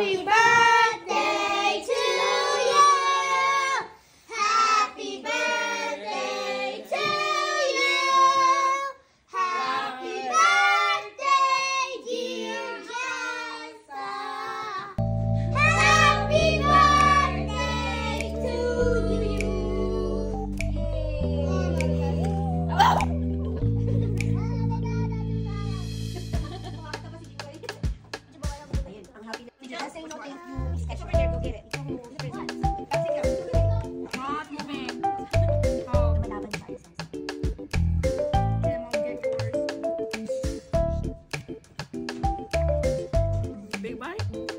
Happy birthday. Bye.